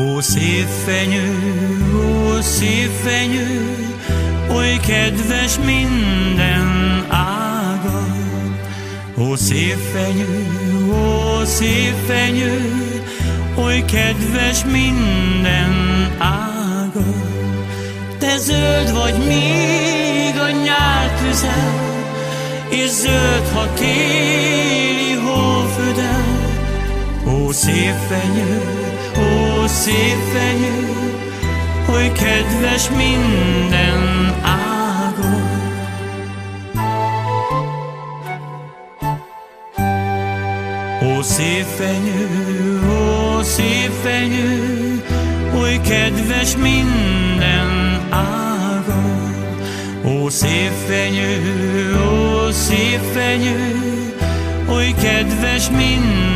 Ó szép fenyő, ó szép fenyő, oly kedves minden ága. Ó szép fenyő, ó szép fenyő, oly kedves minden ága. Te zöld vagy még a nyár tüzel, és zöld, ha téli hófödel. Ó szép fenyő, ó szép fenyő, hogy kedves minden ága. Ó szép fenyő, ó szép fenyő, oly kedves minden ága. Ó szép fenyő, ó szép fenyő, oly kedves minden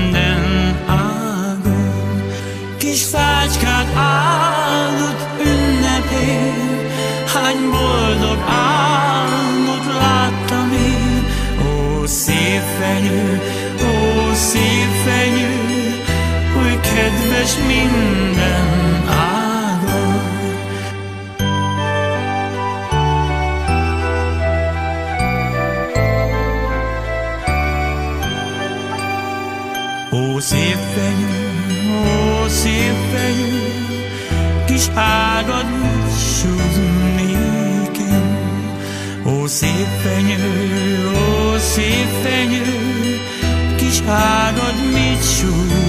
kedves minden ága. Ó szép fenyő, ó szép fenyő, kis ágad nékem. Ó szép fenyő, ó szép fenyő, kis ágad mit súg.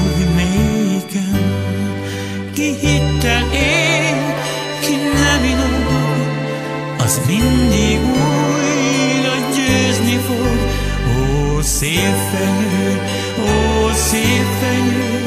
Ki hittel én, ki nem inog, az mindig újra győzni fog. Ó szép fenyő, ó szép fenyő,